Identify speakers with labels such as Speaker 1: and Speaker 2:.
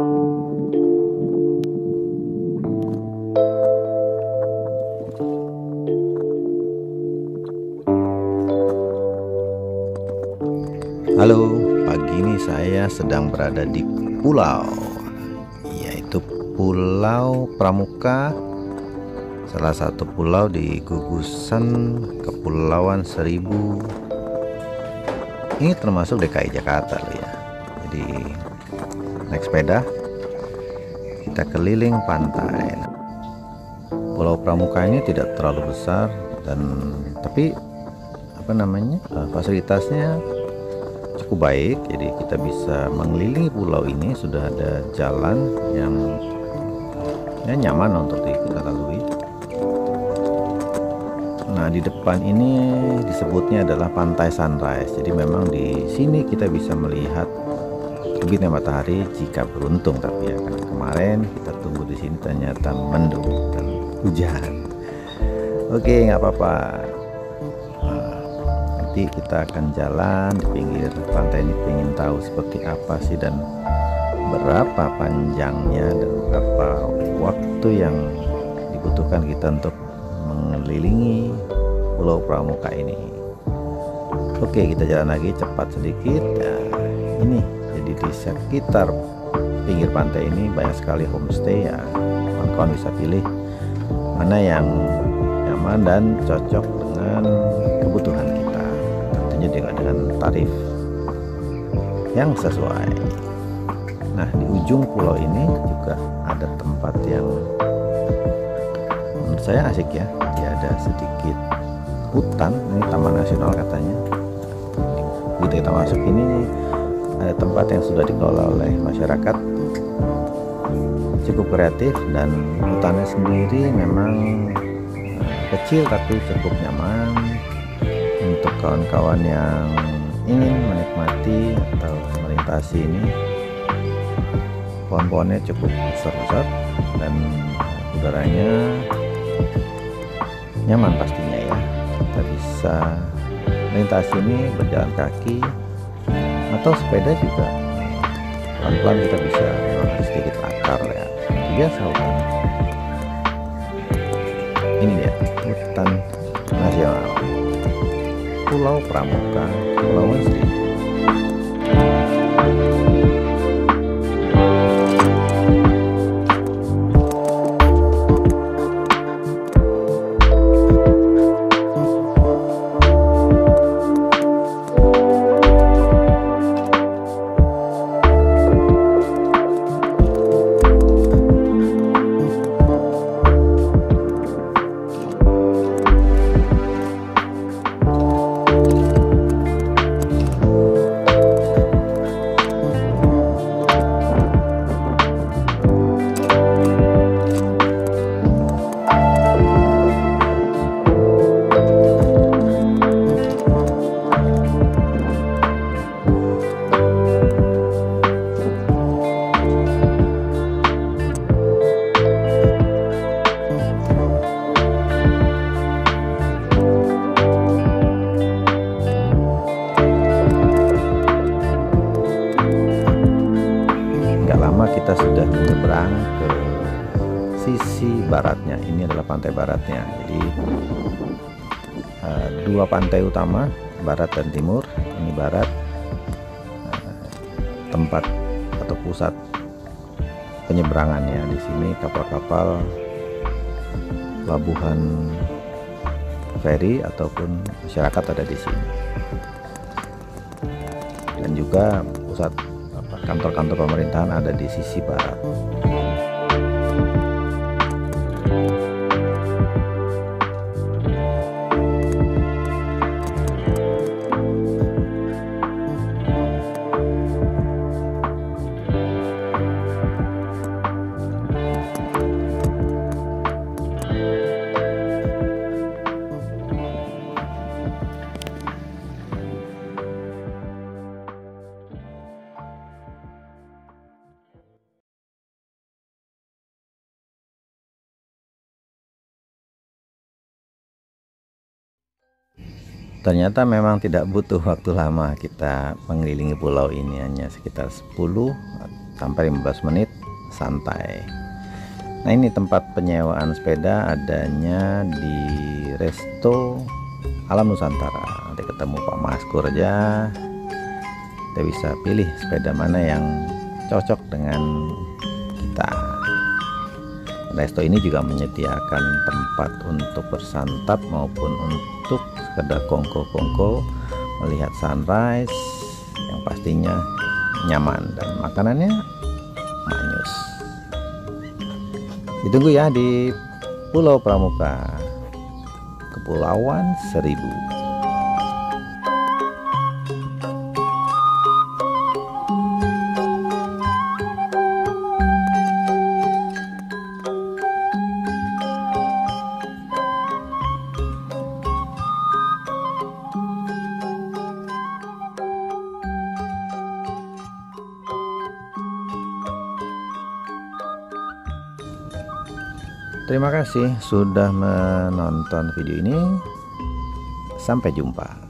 Speaker 1: Halo, pagi ini saya sedang berada di pulau yaitu Pulau Pramuka salah satu pulau di gugusan Kepulauan Seribu. Ini termasuk DKI Jakarta ya. Jadi naik sepeda kita keliling pantai. Pulau Pramuka ini tidak terlalu besar dan tapi apa namanya eh, fasilitasnya cukup baik. Jadi kita bisa mengelilingi pulau ini sudah ada jalan yang ya, nyaman untuk kita lalui nah di depan ini disebutnya adalah pantai sunrise. Jadi memang di sini kita bisa melihat terbitnya matahari jika beruntung tapi ya kan kemarin kita tunggu di sini ternyata mendung dan hujan. Oke nggak apa-apa. Nanti kita akan jalan di pinggir pantai ini ingin tahu seperti apa sih dan berapa panjangnya dan berapa waktu yang dibutuhkan kita untuk mengelilingi pulau pramuka ini. Oke kita jalan lagi cepat sedikit. Nah, ini jadi di sekitar pinggir pantai ini banyak sekali homestay ya. Kawan-kawan bisa pilih mana yang nyaman dan cocok dengan kebutuhan kita. Tentunya dengan, dengan tarif yang sesuai. Nah di ujung pulau ini juga ada tempat yang menurut saya asik ya. Dia ada sedikit hutan ini taman nasional katanya. Begitu kita masuk ini ada tempat yang sudah dikelola oleh masyarakat. Cukup kreatif dan hutannya sendiri memang eh, kecil tapi cukup nyaman. Untuk kawan-kawan yang ingin menikmati atau melintasi ini pohon-pohonnya cukup besar-besar dan udaranya nyaman pastinya ya. Kita bisa melintasi ini berjalan kaki atau sepeda juga. Pelan-pelan kita bisa sedikit akar ya. Biasa sudah menyeberang ke sisi baratnya. Ini adalah pantai baratnya. Jadi uh, dua pantai utama barat dan timur ini barat uh, tempat atau pusat penyeberangannya. Di sini kapal-kapal pelabuhan feri ataupun masyarakat ada di sini. Dan juga pusat kantor-kantor pemerintahan ada di sisi barat. Ternyata memang tidak butuh waktu lama kita mengelilingi pulau ini. Hanya sekitar 10 sampai 15 menit santai. Nah ini tempat penyewaan sepeda adanya di Resto Alam Nusantara. Nanti ketemu Pak Maskur aja. Kita bisa pilih sepeda mana yang cocok dengan kita Resto ini juga menyediakan tempat untuk bersantap maupun untuk sekedar kongko-kongko melihat sunrise yang pastinya nyaman dan makanannya manyus. Ditunggu ya di Pulau Pramuka Kepulauan Seribu Terima kasih sudah menonton video ini. Sampai jumpa.